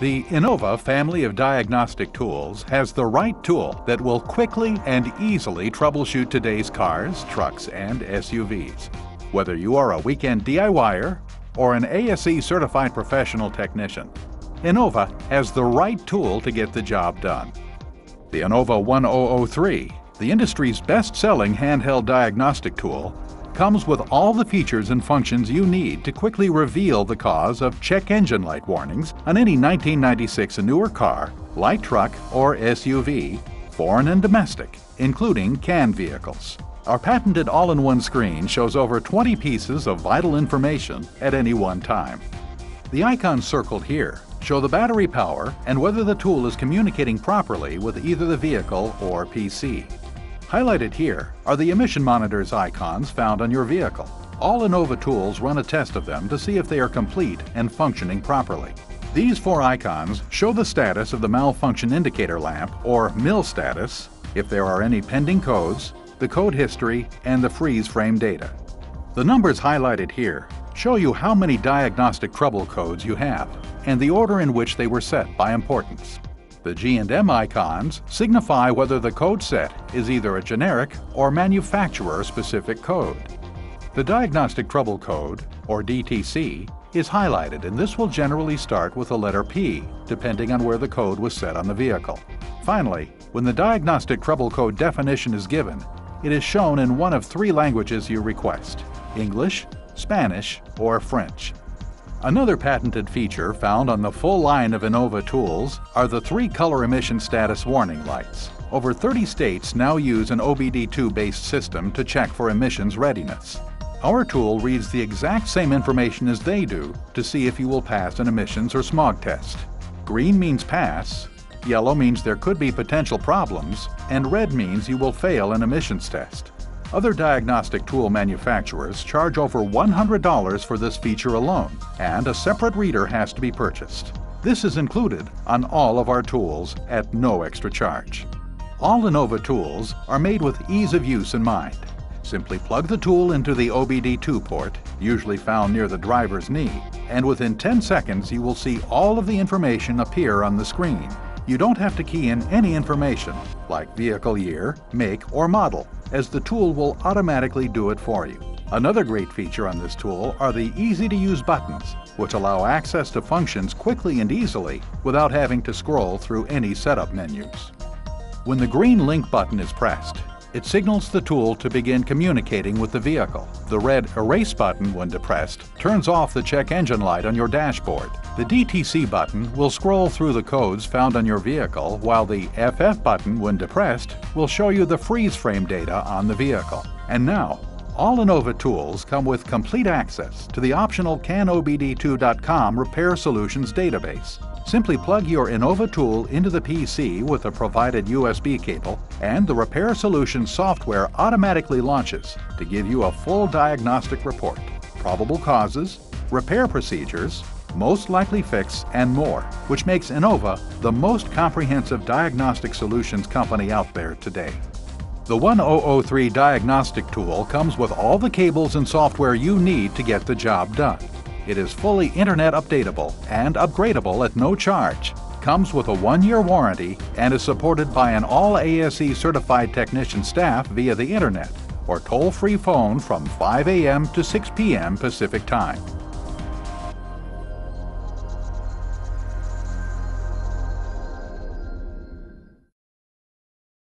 The Innova family of diagnostic tools has the right tool that will quickly and easily troubleshoot today's cars, trucks, and SUVs. Whether you are a weekend DIYer or an ASE certified professional technician, Innova has the right tool to get the job done. The Innova 1003, the industry's best-selling handheld diagnostic tool, comes with all the features and functions you need to quickly reveal the cause of check engine light warnings on any 1996 and newer car, light truck, or SUV, foreign and domestic, including CAN vehicles. Our patented all-in-one screen shows over 20 pieces of vital information at any one time. The icons circled here show the battery power and whether the tool is communicating properly with either the vehicle or PC. Highlighted here are the emission monitors icons found on your vehicle. All Innova tools run a test of them to see if they are complete and functioning properly. These four icons show the status of the malfunction indicator lamp, or MIL status, if there are any pending codes, the code history, and the freeze frame data. The numbers highlighted here show you how many diagnostic trouble codes you have and the order in which they were set by importance. The G&M icons signify whether the code set is either a generic or manufacturer-specific code. The Diagnostic Trouble Code, or DTC, is highlighted and this will generally start with the letter P, depending on where the code was set on the vehicle. Finally, when the Diagnostic Trouble Code definition is given, it is shown in one of three languages you request, English, Spanish, or French. Another patented feature found on the full line of Innova tools are the three color emission status warning lights. Over 30 states now use an OBD2-based system to check for emissions readiness. Our tool reads the exact same information as they do to see if you will pass an emissions or smog test. Green means pass, yellow means there could be potential problems, and red means you will fail an emissions test. Other diagnostic tool manufacturers charge over $100 for this feature alone, and a separate reader has to be purchased. This is included on all of our tools at no extra charge. All Innova tools are made with ease of use in mind. Simply plug the tool into the OBD2 port, usually found near the driver's knee, and within 10 seconds you will see all of the information appear on the screen. You don't have to key in any information, like vehicle year, make, or model, as the tool will automatically do it for you. Another great feature on this tool are the easy-to-use buttons, which allow access to functions quickly and easily without having to scroll through any setup menus. When the green link button is pressed, it signals the tool to begin communicating with the vehicle. The red Erase button, when depressed, turns off the check engine light on your dashboard. The DTC button will scroll through the codes found on your vehicle, while the FF button, when depressed, will show you the freeze frame data on the vehicle. And now, all Innova tools come with complete access to the optional CanOBD2.com Repair Solutions database. Simply plug your Innova tool into the PC with a provided USB cable, and the Repair Solution software automatically launches to give you a full diagnostic report, probable causes, repair procedures, most likely fix, and more, which makes Innova the most comprehensive diagnostic solutions company out there today. The 1003 diagnostic tool comes with all the cables and software you need to get the job done. It is fully internet updatable and upgradable at no charge, comes with a one-year warranty, and is supported by an all ASE certified technician staff via the internet or toll-free phone from 5 a.m. to 6 p.m. Pacific Time.